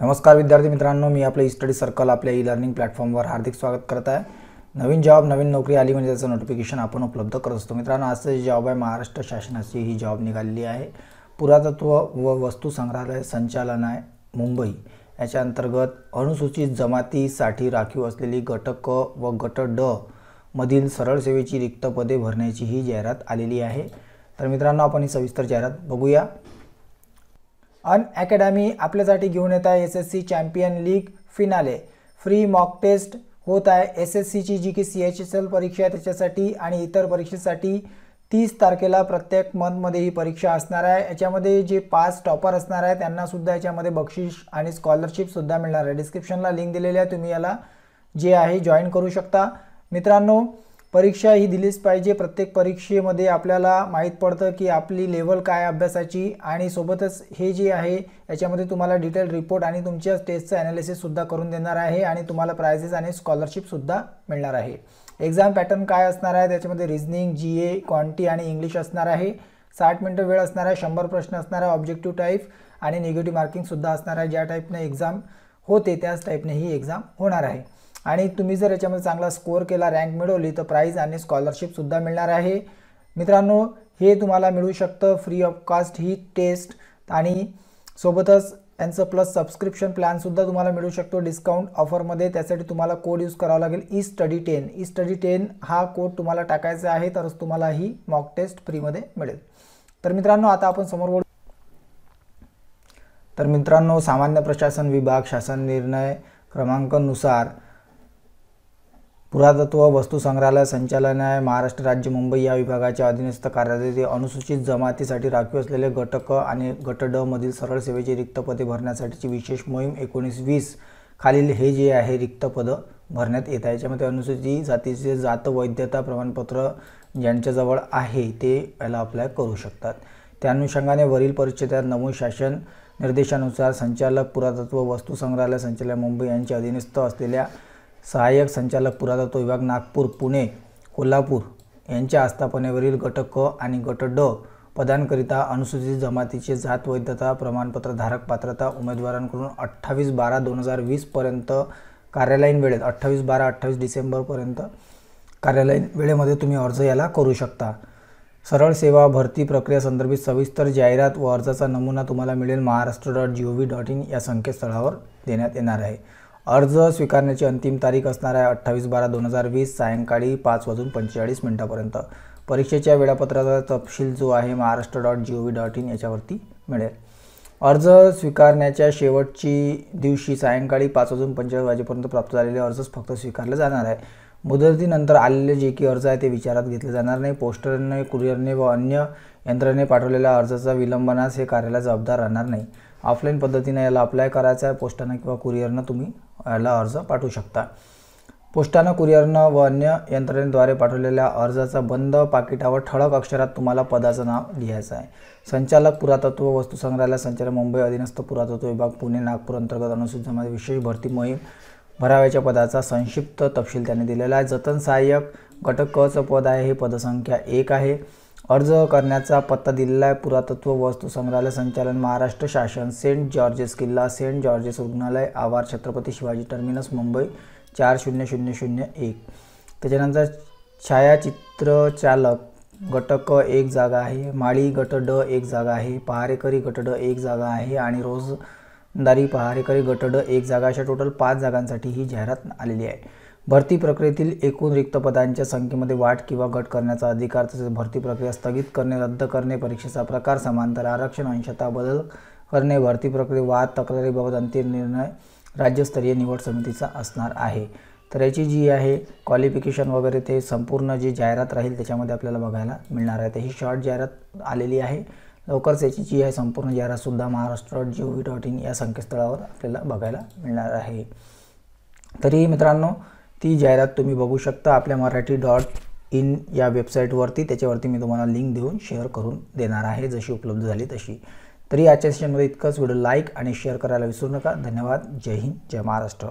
नमस्कार विद्यार्थी मित्रांनो मी आपलं ई स्टडी सर्कल आपल्या ई लर्निंग प्लॅटफॉर्मवर हार्दिक स्वागत करत आहे. नवीन जॉब नवीन नोकरी आली म्हणजे त्याचं नोटिफिकेशन आपण उपलब्ध करत असतो. मित्रांनो आजचं जे जॉब आहे महाराष्ट्र शासनाची ही जॉब निघालेली आहे. पुरातत्व व वस्तू संग्रहालय संचालनाय मुंबई. याच्या अंतर्गत अनुसूचित जमातीसाठी राखीव असलेली गट क व गट ड मधील सरळ सेवेची रिक्त पदे भरण्याची ही जाहिरात आलेली आहे. तर मित्रांनो आपण ही सविस्तर जाहिरात बघूया. अन अकॅडमी आपल्यासाठी घेऊन येत आहे S S C champion league finale. Free mock test होत आहे. एस एस सीची जी की सी एच एस एल परीक्षा आहे त्याच्यासाठी आणि इतर परीक्षेसाठी तीस तारखेला प्रत्येक मंथमध्ये ही परीक्षा असणार आहे. याच्यामध्ये जे पाच टॉपर असणार आहे त्यांनासुद्धा याच्यामध्ये बक्षीस आणि स्कॉलरशिपसुद्धा मिळणार आहे. डिस्क्रिप्शनला लिंक दिलेली आहे. तुम्ही याला जे आहे जॉईन करू शकता. मित्रांनो परीक्षा ही दिलीच पाहिजे. प्रत्येक परीक्षेमध्ये आपल्याला माहीत पडतं की आपली लेवल काय अभ्यासाची आणि सोबतच हे जे आहे याच्यामध्ये तुम्हाला डिटेल रिपोर्ट आणि तुमच्या टेस्टचं ॲनालिसिससुद्धा करून देणार आहे आणि तुम्हाला प्रायझेस आणि स्कॉलरशिपसुद्धा मिळणार आहे. एक्झाम पॅटर्न काय असणार आहे? त्याच्यामध्ये रिझनिंग जी ए क्वांटी आणि इंग्लिश असणार आहे. साठ मिनटं वेळ असणार आहे शंभर प्रश्न असणार आहे ऑब्जेक्टिव्ह टाईप आणि निगेटिव्ह मार्किंगसुद्धा असणार आहे. ज्या टाईपने एक्झाम होते त्याच टाईपने ही एक्झाम होणार आहे. आणि तुम्ही जर याच्यामध्ये चांगला स्कोअर केला रँक मिळवली तर प्राईज आणि स्कॉलरशिपसुद्धा मिळणार आहे. मित्रांनो हे तुम्हाला मिळू शकतं. फ्री ऑफ कास्ट ही टेस्ट आणि सोबतच यांचं प्लस सबस्क्रिप्शन प्लॅनसुद्धा तुम्हाला मिळू शकतो. डिस्काउंट ऑफरमध्ये त्यासाठी तुम्हाला कोड यूज करावा लागेल. E study ten e study ten हा कोड तुम्हाला टाकायचा आहे तरच तुम्हाला ही मॉक टेस्ट फ्रीमध्ये मिळेल. तर मित्रांनो आता आपण समोर बोलू तर मित्रांनो सामान्य प्रशासन विभाग शासन निर्णय क्रमांकानुसार पुरातत्व वस्तू संग्रहालय संचालनालय महाराष्ट्र राज्य मुंबई या विभागाच्या अधीनस्थ कार्यालयात अनुसूचित जमातीसाठी राखीव असलेले गट क आणि गट ड मधील सरळ सेवेची रिक्त पदे भरण्यासाठीची विशेष मोहीम एकोणीस वीस खालील हे जे आहे रिक्त पदं भरण्यात येत आहे. याच्यामध्ये अनुसूचित जातीचे जात वैधता प्रमाणपत्र ज्यांच्याजवळ आहे ते याला अप्लाय करू शकतात. त्या अनुषंगाने वरील परिच्छेदात नमूद शासन निर्देशानुसार संचालक पुरातत्व वस्तू संग्रहालय संचालक मुंबई यांच्या अधीनस्थ असलेल्या सहाय्यक संचालक पुरातत्व विभाग नागपूर पुणे कोल्हापूर यांच्या आस्थापनेवरील गट क आणि गट ड पदांकरिता अनुसूचित जमातीचे जात वैधता प्रमाणपत्र धारक पात्रता उमेदवारांकडून अठ्ठावीस बारा दोन हजार वीसपर्यंत कार्यालयीन वेळेत अठ्ठावीस बारा अठ्ठावीस डिसेंबरपर्यंत कार्यालयीन वेळेमध्ये तुम्ही अर्ज याला करू शकता. सरळ सेवा भरती प्रक्रिया संदर्भित सविस्तर जाहिरात व अर्जाचा नमुना तुम्हाला मिळेल. Maharashtra dot G O V dot in या संकेतस्थळावर देण्यात येणार आहे. अर्ज स्वीकारण्याची अंतिम तारीख असणार आहे अठ्ठावीस बारा दोन हजार वीस सायंकाळी पाच वाजून पंचेचाळीस मिनटापर्यंत. परीक्षेच्या वेळापत्राचा तपशील जो आहे Maharashtra dot G O V dot in याच्यावरती मिळेल. अर्ज स्वीकारण्याच्या शेवटची दिवशी सायंकाळी पाच वाजून पंचेचाळीस वाजेपर्यंत प्राप्त झालेले अर्जच फक्त स्वीकारले जाणार आहे. मुदतीनंतर आलेले जे की अर्ज आहे ते विचारात घेतले जाणार नाही. पोस्टरने कुरिअरने व अन्य यंत्रणेने पाठवलेल्या अर्जाचा विलंबनास हे कार्याला जबाबदार राहणार नाही. ऑफलाईन पद्धतीने याला अप्लाय करायचं आहे. पोस्टानं किंवा कुरिअरनं तुम्ही याला अर्ज पाठवू शकता. पोस्टानं कुरिअरनं व अन्य यंत्रणेद्वारे पाठवलेल्या अर्जाचा बंद पाकिटावर ठळक अक्षरात तुम्हाला पदाचं नाव लिहायचं आहे. संचालक पुरातत्व वस्तू संग्रहालय संचालक मुंबई अधीनस्थ पुरातत्व विभाग पुणे नागपूर अंतर्गत अनुसूचित जमाती विशेष भरती मोहीम भराव्याच्या पदाचा संक्षिप्त तपशील त्यांनी दिलेला आहे. जतन सहाय्यक घटक कचं पद आहे. हे पदसंख्या एक आहे. अर्ज करण्याचा पत्ता दिलेला आहे. पुरातत्व वस्तू संग्रहालय संचालन महाराष्ट्र शासन सेंट जॉर्जेस किल्ला सेंट जॉर्जेस रुग्णालय आवार छत्रपती शिवाजी टर्मिनस मुंबई चार शून्य शून्य शून्य एक. त्याच्यानंतर छायाचित्र चालक गट क एक जागा आहे माळी गट ड एक जागा आहे पहारेकरी गट ड एक जागा आहे आणि रोजदारी पहारेकरी गट ड एक जागा अशा टोटल पाच जागांसाठी ही जाहिरात आलेली आहे. भरती प्रक्रियेतील एकूण रिक्त पदांच्या संख्येमध्ये वाढ किंवा घट करण्याचा अधिकार तसेच भरती प्रक्रिया स्थगित करणे रद्द करणे परीक्षेचा प्रकार समांतर आरक्षण अंशता बदल करणे भरती प्रक्रिया वाद तक्रारीबाबत अंतिम निर्णय राज्यस्तरीय निवड समितीचा असणार आहे. तर याची जी आहे क्वालिफिकेशन वगैरे ते संपूर्ण जी जाहिरात राहील त्याच्यामध्ये आपल्याला बघायला मिळणार आहे. तर ही शॉर्ट जाहिरात आलेली आहे. लवकरच याची जी आहे संपूर्ण जाहिरातसुद्धा Maharashtra dot G O V dot in या संकेतस्थळावर आपल्याला बघायला मिळणार आहे. तरीही मित्रांनो ती जाहिरात तुम्ही बघू शकता आपल्या मराठी डॉट इन या वेबसाईटवरती. त्याच्यावरती मी तुम्हाला लिंक देऊन शेअर करून देणार आहे. जशी उपलब्ध झाली तशी. तरी आजच्या सेशनमध्ये इतकंच. व्हिडिओ लाईक आणि शेअर करायला विसरू नका. धन्यवाद. जय हिंद. जय महाराष्ट्र.